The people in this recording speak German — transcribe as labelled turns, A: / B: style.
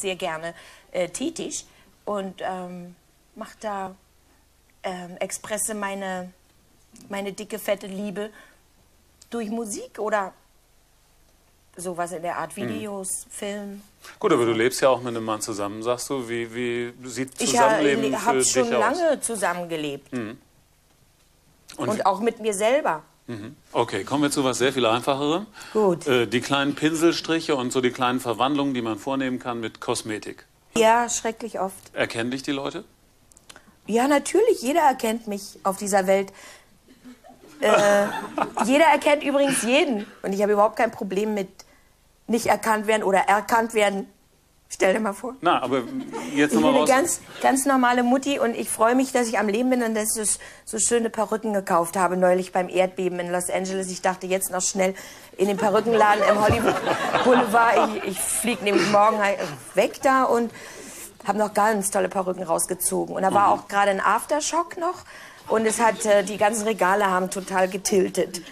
A: sehr gerne äh, tätig und ähm, mache da ähm, expresse meine, meine dicke, fette Liebe durch Musik oder sowas in der Art Videos, Film.
B: Gut, aber du lebst ja auch mit einem Mann zusammen, sagst du. Wie, wie sieht
A: Ich
B: Zusammenleben für
A: habe
B: dich
A: schon
B: aus? Mhm.
A: lange zusammengelebt
B: Und,
A: und auch mit mir selber.
B: Okay, kommen wir zu was sehr viel einfacherem.
A: Gut.
B: Äh, die kleinen Pinselstriche und so die kleinen Verwandlungen, die man vornehmen kann mit Kosmetik.
A: Ja, schrecklich oft.
B: Erkennen dich die Leute?
A: Ja, natürlich, jeder erkennt mich auf dieser Welt. Äh, jeder erkennt übrigens jeden. Und ich habe überhaupt kein Problem mit nicht erkannt werden oder erkannt werden. Stell dir mal vor.
B: Na, aber jetzt
A: Ich bin
B: nochmal
A: eine
B: raus.
A: ganz, ganz normale Mutti und ich freue mich, dass ich am Leben bin und dass ich so schöne Perücken gekauft habe, neulich beim Erdbeben in Los Angeles. Ich dachte jetzt noch schnell in den Perückenladen im Hollywood Boulevard. Ich, ich fliege nämlich morgen weg da und habe noch ganz tolle Perücken rausgezogen. Und da war auch gerade ein Aftershock noch und es hat, äh, die ganzen Regale haben total getiltet.